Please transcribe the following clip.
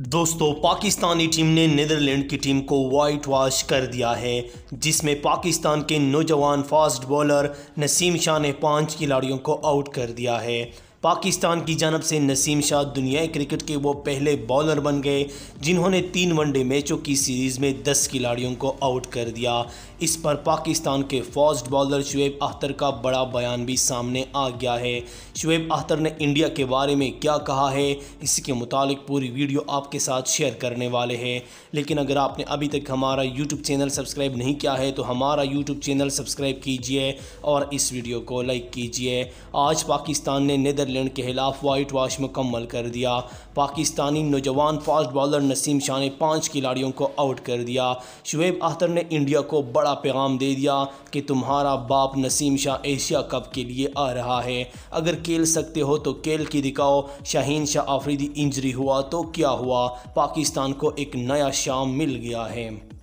दोस्तों, पाकिस्तानी टीम ने नीदरलैंड की टीम को वाइट वॉश कर दिया है, जिसमें पाकिस्तान के नौजवान फास्ट बॉलर नसीम शाह ने पाँच खिलाड़ियों को आउट कर दिया है। पाकिस्तान की जानब से नसीम शाह दुनियाई क्रिकेट के वो पहले बॉलर बन गए, जिन्होंने तीन वनडे मैचों की सीरीज़ में दस खिलाड़ियों को आउट कर दिया। इस पर पाकिस्तान के फास्ट बॉलर शुएब अख्तर का बड़ा बयान भी सामने आ गया है। शुएब अख्तर ने इंडिया के बारे में क्या कहा है, इसके मुतालिक पूरी वीडियो आपके साथ शेयर करने वाले हैं। लेकिन अगर आपने अभी तक हमारा यूट्यूब चैनल सब्सक्राइब नहीं किया है तो हमारा यूट्यूब चैनल सब्सक्राइब कीजिए और इस वीडियो को लाइक कीजिए। आज पाकिस्तान ने नीदरलैंड के खिलाफ वाइट वॉश मुकम्मल कर दिया। पाकिस्तानी नौजवान फास्ट बॉलर नसीम शाह ने पाँच खिलाड़ियों को आउट कर दिया। शुएब अख्तर ने इंडिया को बड़ा पैगाम दे दिया कि तुम्हारा बाप नसीम शाह एशिया कप के लिए आ रहा है। अगर खेल सकते हो तो खेल की दिखाओ। शाहीन शाह आफरीदी इंजरी हुआ तो क्या हुआ? पाकिस्तान को एक नया शाम मिल गया है।